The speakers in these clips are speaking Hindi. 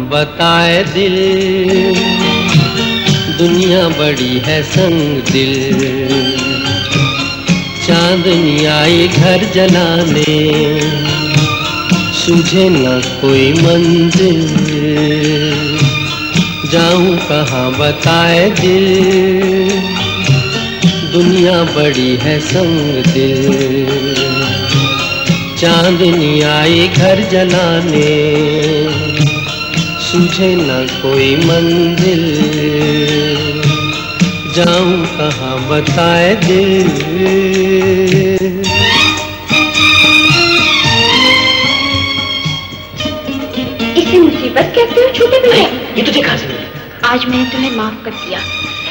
बताए दिल। दुनिया बड़ी है संग दिल। चांदनी आई घर जलाने। सूझे न कोई मंजिल। जाऊँ कहाँ बताए दिल। दुनिया बड़ी है संग दिल। चांदनी आई घर जलाने। सूझे न कोई मंजिल। जाऊँ कहाँ बताए दिल। इसे मुसीबत कहते हो छोटे भैया ये तुझे कहाँ से मिली? आज मैंने तुम्हें माफ़ कर दिया।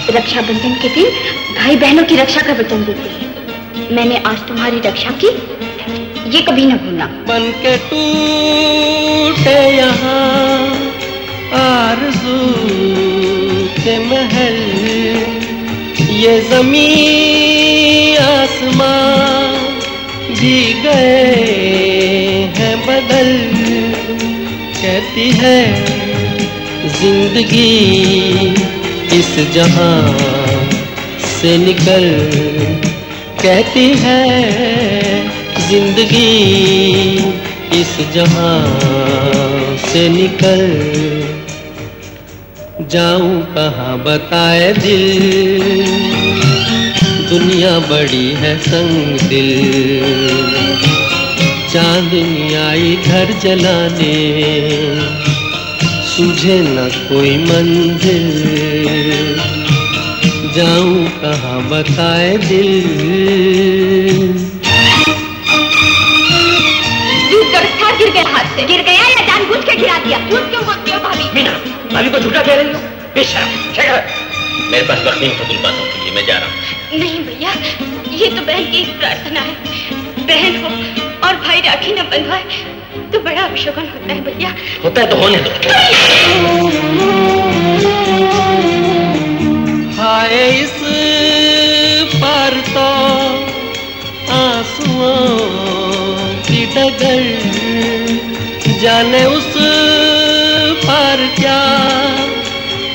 रक्षाबंधन के दिन भाई बहनों की रक्षा का वचन देते हैं। मैंने आज तुम्हारी रक्षा की ये कभी न भूलना। बन के टूटे यहाँ। आरज़ू के महल, ये ज़मीन आसमां भी गए हैं बदल। कहती है, ज़िंदगी इस जहाँ से निकल। कहती है, ज़िंदगी इस जहाँ से निकल। जाऊँ कहाँ बताए दिल? दुनिया बड़ी है संग दिल। चांदनी आई घर जलाने। सूझे न कोई मंजिल। जाऊँ कहाँ बताए दिल? दूध का गिर गया हाथ से गिर गया या जानबूझ के गिरा दिया। झूठ क्यों बोलती हो भाभी? मीना भाभी को झूठा कह रही हो। बेशर्म मेरे पास वक्त नहीं फजूल बातों के लिए मैं जा रहा हूँ। नहीं भैया ये तो बहन की प्रार्थना है। बहन हो और भाई राखी न बंधवाए तो बड़ा अपशगुन होता है भैया। होता है तो होने दो। हाय इस पर तो आंसुओं की डगर जाने उस पर क्या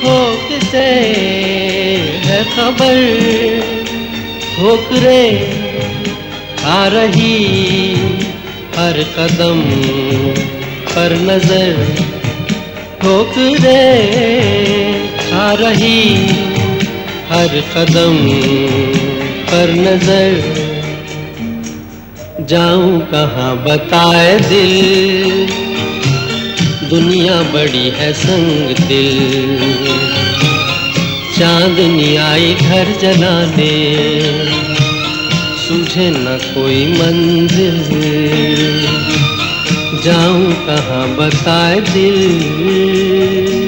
हो किसे है खबर? ठोकरे आ रही हर कदम पर नज़र। ठोकरे आ रही हर कदम पर नज़र। जाऊँ कहाँ, बताए दिल। दुनिया बड़ी है संग दिल। चांदनी आई घर जलाने। सूझे न कोई मंजिल। जाऊँ कहाँ, बताए दिल।